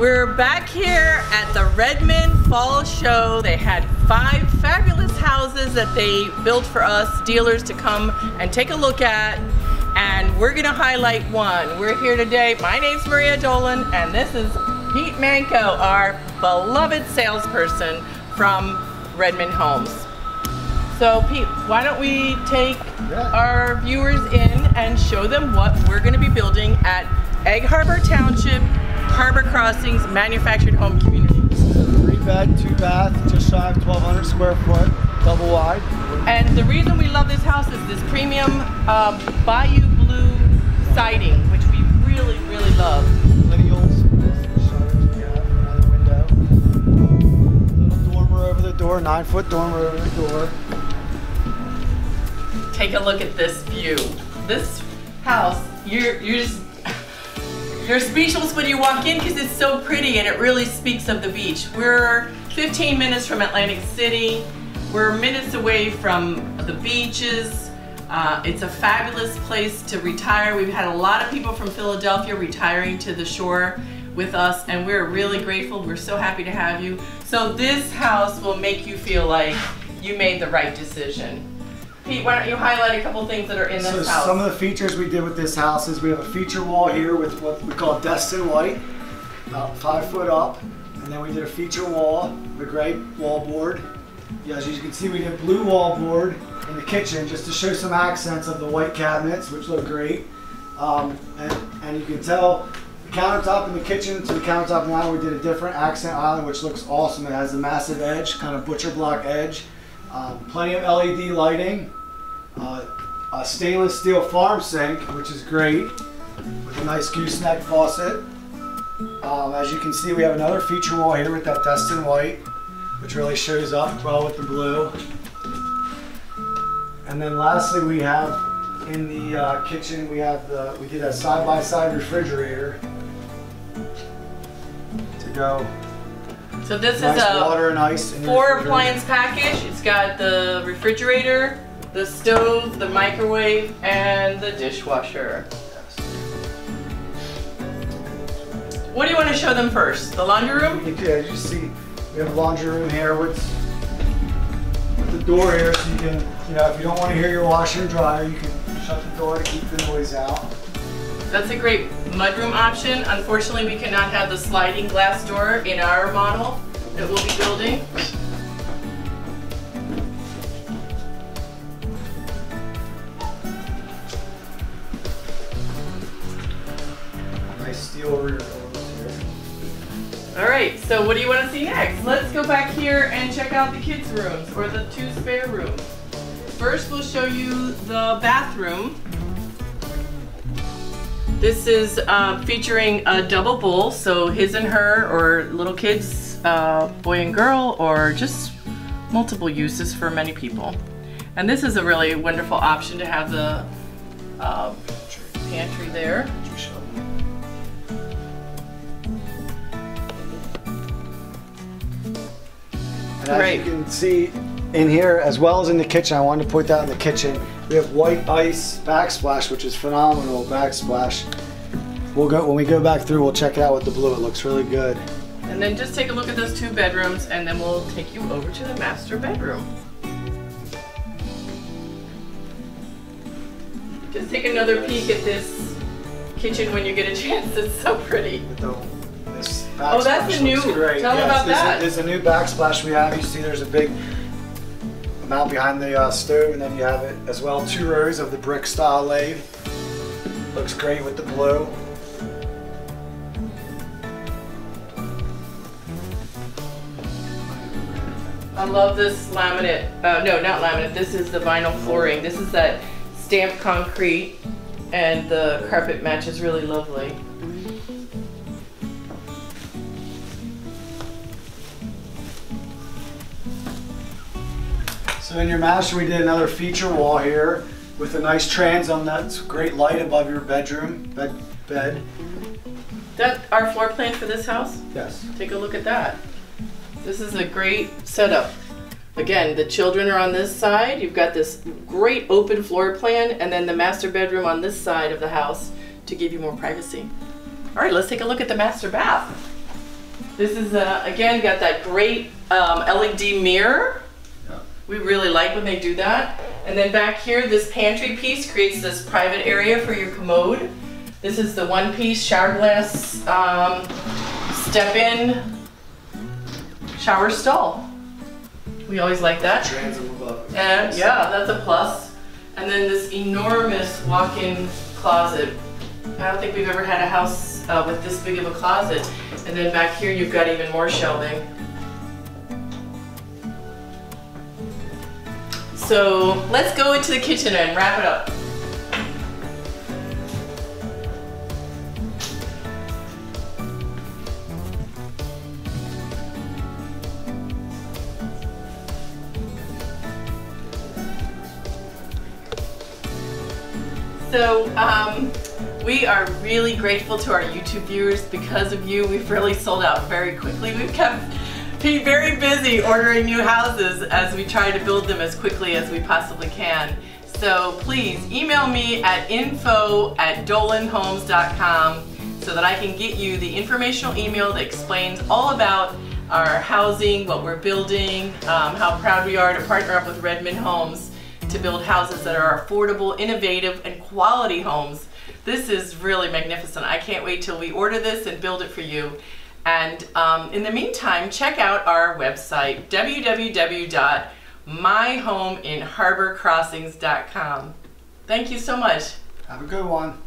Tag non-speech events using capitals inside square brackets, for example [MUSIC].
We're back here at the Redman Fall Show. They had five fabulous houses that they built for us dealers to come and take a look at. And we're gonna highlight one. We're here today. My name's Maria Dolan, and this is Pete Manco, our beloved salesperson from Redman Homes. So Pete, why don't we take Yeah. our viewers in and show them what we're gonna be building at Egg Harbor Township, Harbor Crossings Manufactured Home Community. Three bed, two bath, just shy of 1,200 square foot, double wide. And the reason we love this house is this premium um, Bayou Blue siding, which we really, really love. Lineals, shutters we have around window. Little dormer over the door, nine foot dormer over the door. Take a look at this view. This house, you're you're just you're speechless when you walk in because it's so pretty and it really speaks of the beach. We're 15 minutes from Atlantic City. We're minutes away from the beaches. Uh, it's a fabulous place to retire. We've had a lot of people from Philadelphia retiring to the shore with us and we're really grateful. We're so happy to have you. So this house will make you feel like you made the right decision. Pete, why don't you highlight a couple things that are in this So house? some of the features we did with this house is we have a feature wall here with what we call Destin White, about five foot up. And then we did a feature wall, the gray wall board. Yeah, as you can see, we did blue wall board in the kitchen just to show some accents of the white cabinets, which look great. Um, and, and you can tell the countertop in the kitchen to the countertop island, we did a different accent island, which looks awesome. It has a massive edge, kind of butcher block edge. Um, plenty of LED lighting. Uh, a stainless steel farm sink, which is great, with a nice gooseneck faucet. Um, as you can see, we have another feature wall here with that Destin white, which really shows up well with the blue. And then lastly, we have in the uh, kitchen, we have the we did a side-by-side refrigerator to go so this nice is a water and ice. four appliance package. It's got the refrigerator, the stove, the microwave, and the dishwasher. What do you want to show them first? The laundry room? As you see, we have a laundry room here with, with the door here, so you can, you know, if you don't want to hear your washer and dryer, you can shut the door to keep the noise out. That's a great mudroom option. Unfortunately, we cannot have the sliding glass door in our model that we'll be building. Here. All right, so what do you want to see next? Let's go back here and check out the kids' rooms or the two spare rooms. First, we'll show you the bathroom. This is uh, featuring a double bowl, so his and her, or little kids, uh, boy and girl, or just multiple uses for many people. And this is a really wonderful option to have the uh, pantry there. And as Right. you can see in here, as well as in the kitchen, I wanted to point out in the kitchen, we have white ice backsplash, which is phenomenal backsplash. We'll go when we go back through. We'll check it out with the blue. It looks really good. And then just take a look at those two bedrooms and then we'll take you over to the master bedroom. Just take another peek at this kitchen when you get a [LAUGHS] chance. It's so pretty. This Oh, that's a new- Great. tell me Yes, about this is- that. This is a new backsplash we have. You see, there's a big amount behind the uh, stove, and then you have it as well. Two rows of the brick style lathe. Looks great with the blue. I love this laminate. Uh, no, not laminate. This is the vinyl flooring. This is that stamped concrete and the carpet matches really lovely. So in your master, we did another feature wall here with a nice transom. That's great light above your bedroom bed. Bed. That our floor plan for this house? Yes. Take a look at that. This is a great setup. Again, the children are on this side. You've got this great open floor plan, and then the master bedroom on this side of the house to give you more privacy. All right, let's take a look at the master bath. This is, uh, again, got that great um, LED mirror. We really like when they do that. And then back here, this pantry piece creates this private area for your commode. This is the one piece shower glass um, step in shower stall. We always like that. Transom above. And yeah, that's a plus. And then this enormous walk-in closet. I don't think we've ever had a house uh, with this big of a closet. And then back here you've got even more shelving. So let's go into the kitchen and wrap it up. So um, we are really grateful to our YouTube viewers. Because of you, we've really sold out very quickly. We've kept Pete very busy ordering new houses as we try to build them as quickly as we possibly can. So please email me at info at dolanhomes.com so that I can get you the informational email that explains all about our housing, what we're building, um, how proud we are to partner up with Redman Homes to build houses that are affordable, innovative, and quality homes. This is really magnificent. I can't wait till we order this and build it for you. And um, in the meantime, check out our website, www.myhomeinharborcrossings.com. Thank you so much. Have a good one.